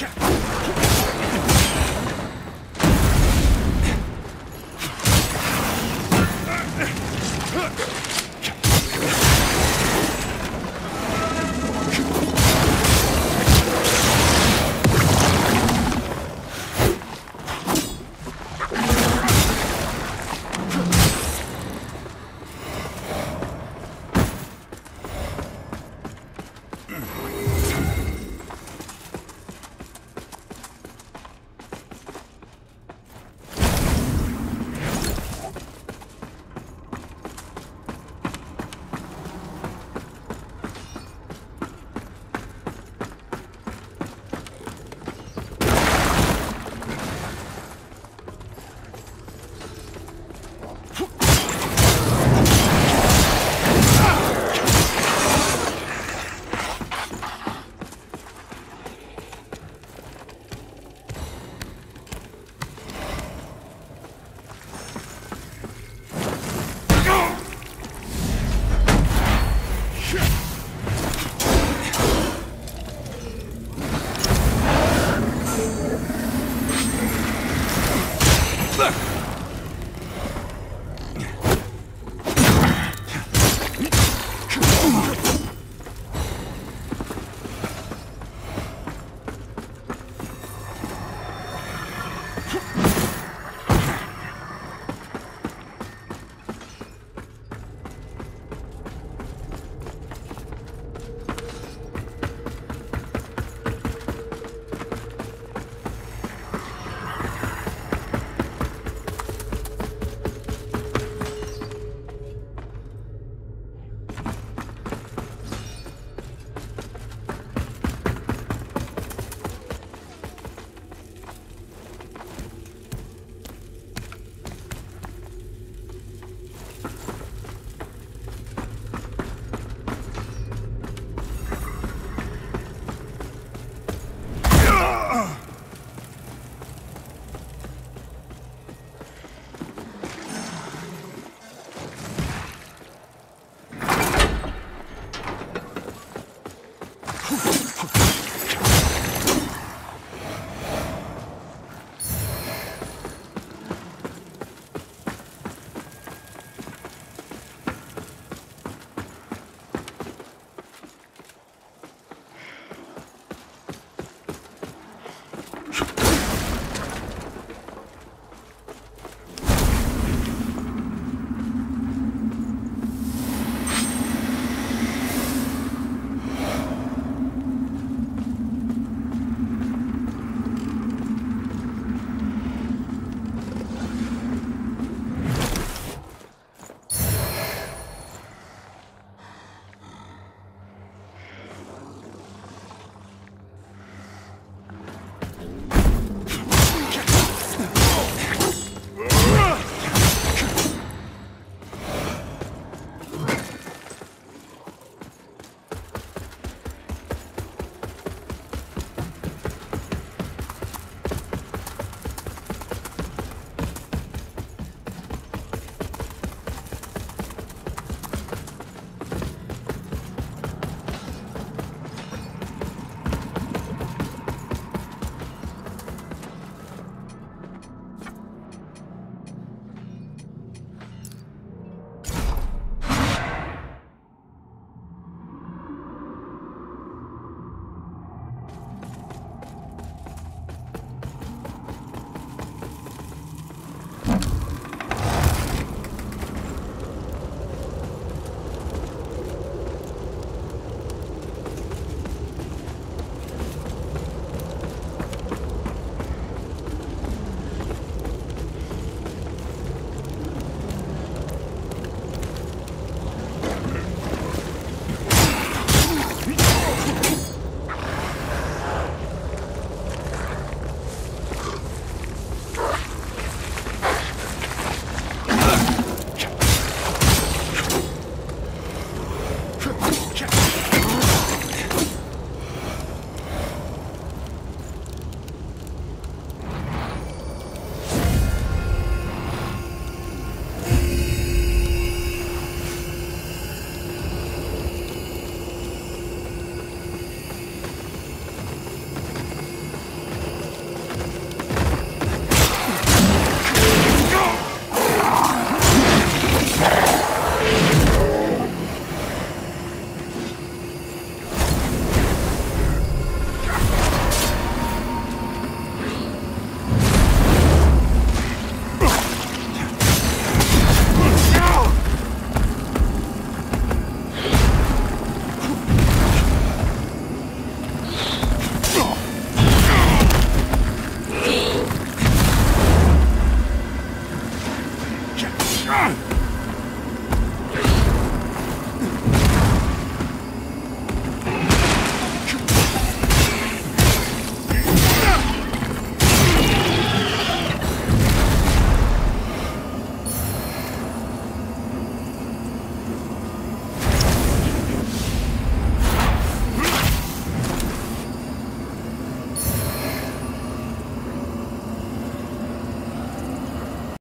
Yeah.